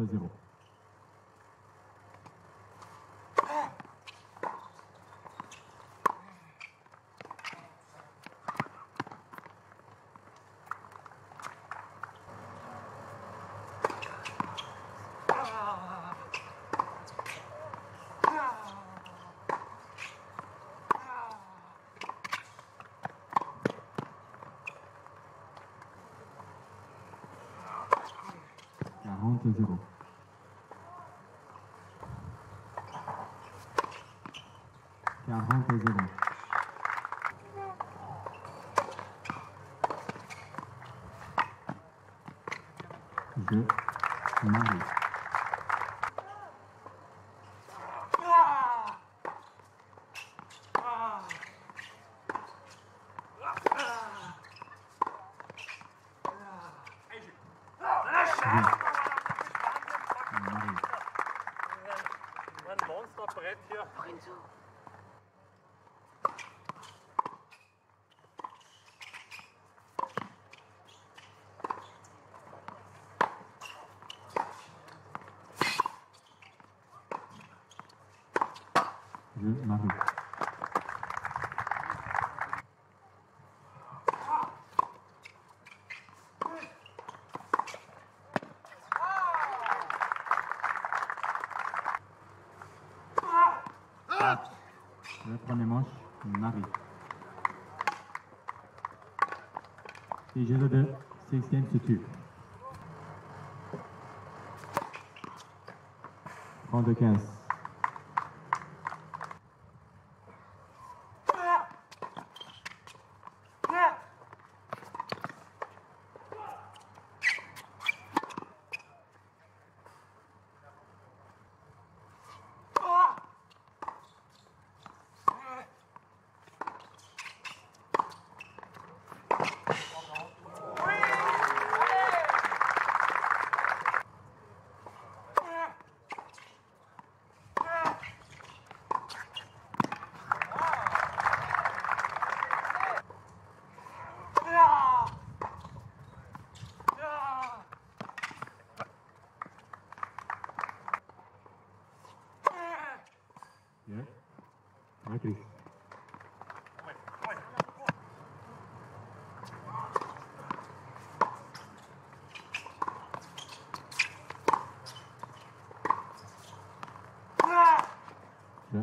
à 0. 40-0. Quarante zéro. Je m'arrête. 괜찮아. 음, 맛있 Le premier manche, Marie. Et 0-2, 6 games de 15.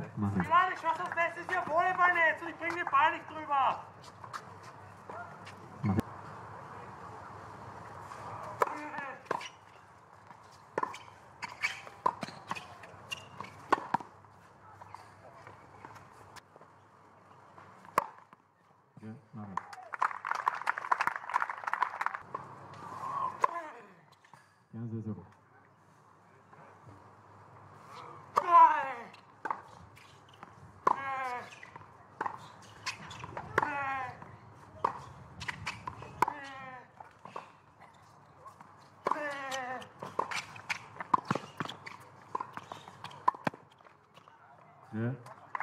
Je marie. Mann, ich mach das letztes Jahr Volleyballnetz und ich bring den Ball nicht drüber.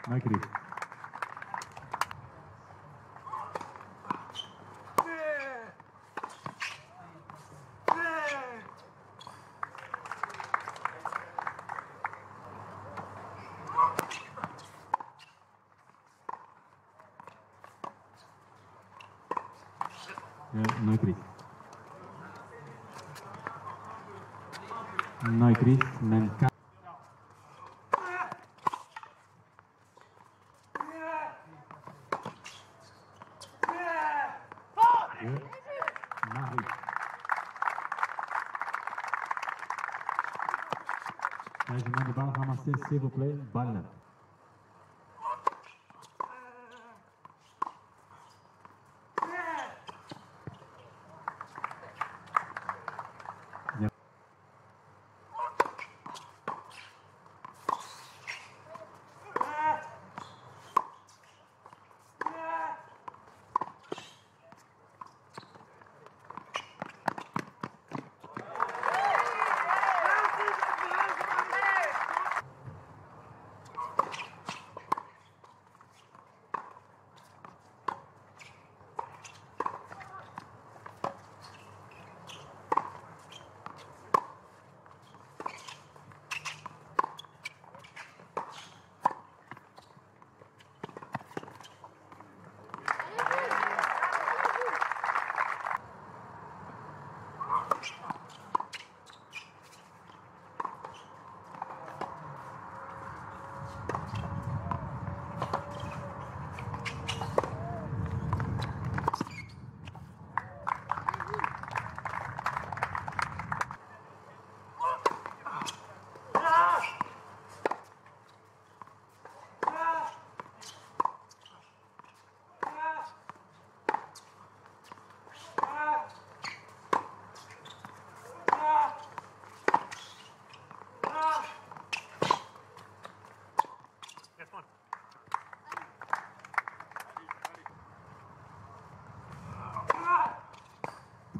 Marie. Je marie. Marie, même cas. Edmundo Barra, Ramacê, Save Play, bala.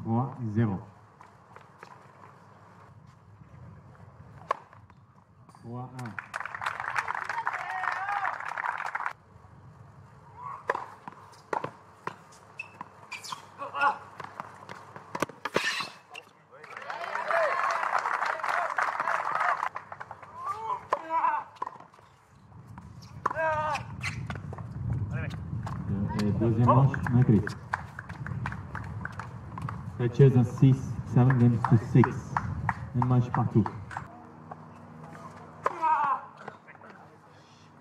3, 0. 3, 1. Fetches à 6, 7 games to 6. Une match partout.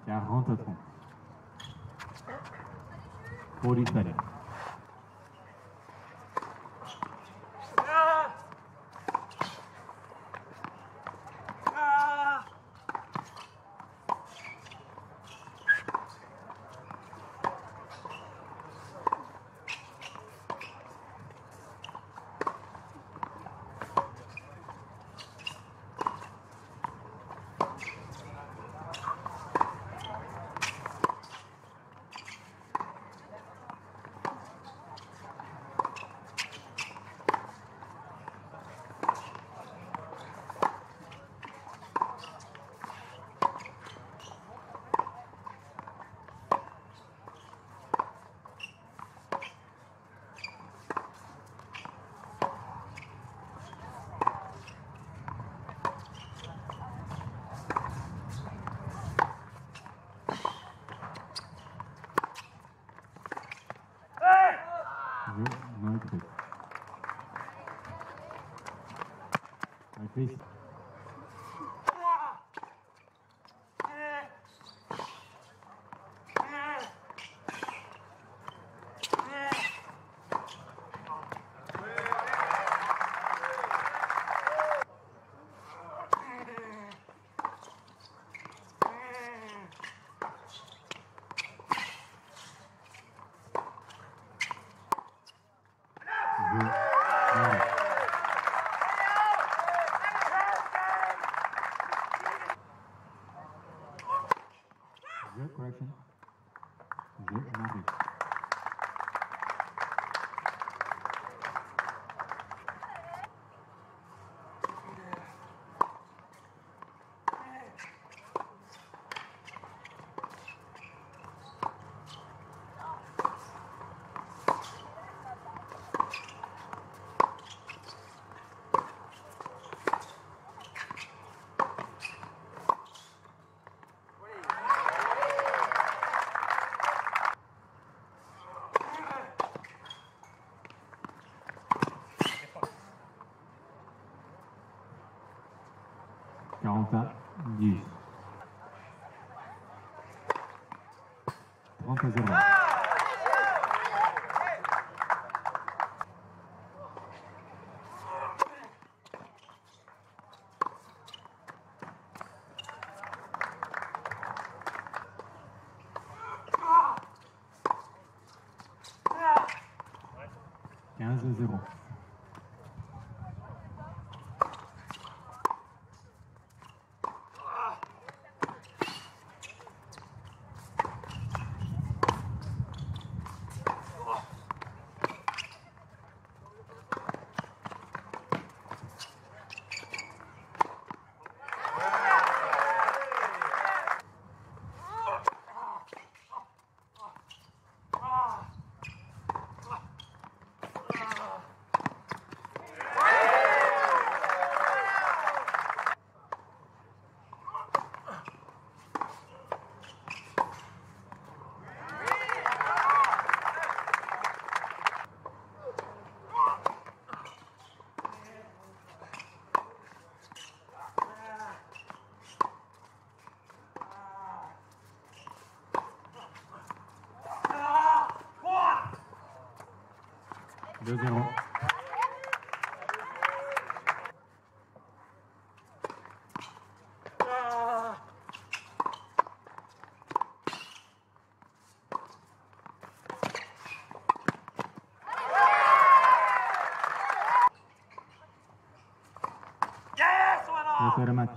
40 à 30. 47. Jeu, Jeu, 太重了 2-0. Yes, very much.